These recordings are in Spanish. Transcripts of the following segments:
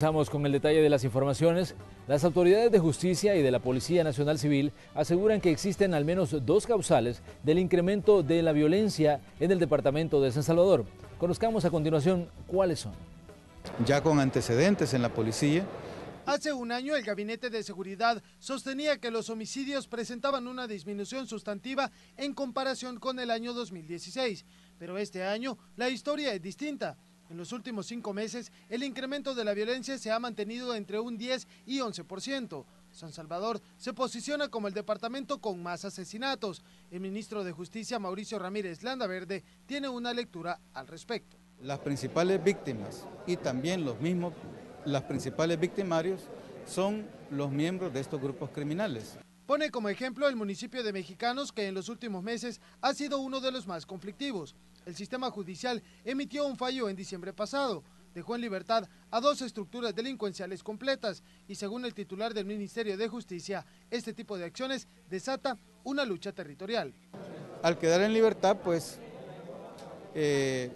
Comenzamos con el detalle de las informaciones. Las autoridades de justicia y de la Policía Nacional Civil aseguran que existen al menos dos causales del incremento de la violencia en el departamento de San Salvador. Conozcamos a continuación cuáles son. Ya con antecedentes en la policía. Hace un año el Gabinete de Seguridad sostenía que los homicidios presentaban una disminución sustantiva en comparación con el año 2016, pero este año la historia es distinta. En los últimos cinco meses, el incremento de la violencia se ha mantenido entre un 10 y 11%. San Salvador se posiciona como el departamento con más asesinatos. El ministro de Justicia, Mauricio Ramírez Landaverde, tiene una lectura al respecto. Las principales víctimas y también los mismos, las principales victimarios son los miembros de estos grupos criminales. Pone como ejemplo el municipio de Mexicanos, que en los últimos meses ha sido uno de los más conflictivos. El sistema judicial emitió un fallo en diciembre pasado. Dejó en libertad a dos estructuras delincuenciales completas y según el titular del Ministerio de Justicia, este tipo de acciones desata una lucha territorial. Al quedar en libertad, pues eh,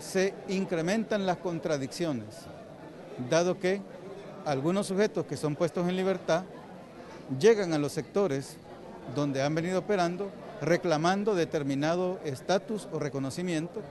se incrementan las contradicciones, dado que algunos sujetos que son puestos en libertad llegan a los sectores donde han venido operando reclamando determinado estatus o reconocimiento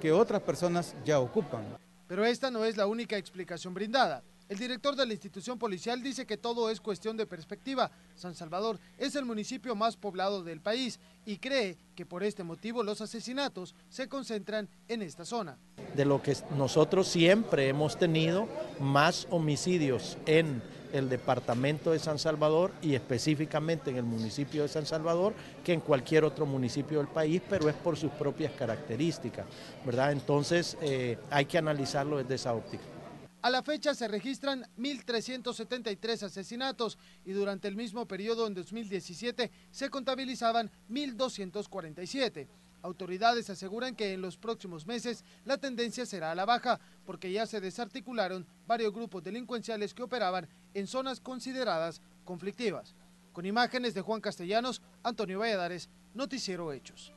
que otras personas ya ocupan. Pero esta no es la única explicación brindada. El director de la institución policial dice que todo es cuestión de perspectiva. San Salvador es el municipio más poblado del país y cree que por este motivo los asesinatos se concentran en esta zona. De lo que nosotros siempre hemos tenido más homicidios en el departamento de San Salvador y específicamente en el municipio de San Salvador que en cualquier otro municipio del país, pero es por sus propias características, ¿verdad? Entonces eh, hay que analizarlo desde esa óptica. A la fecha se registran 1.373 asesinatos y durante el mismo periodo en 2017 se contabilizaban 1.247. Autoridades aseguran que en los próximos meses la tendencia será a la baja, porque ya se desarticularon varios grupos delincuenciales que operaban en zonas consideradas conflictivas. Con imágenes de Juan Castellanos, Antonio Valladares, Noticiero Hechos.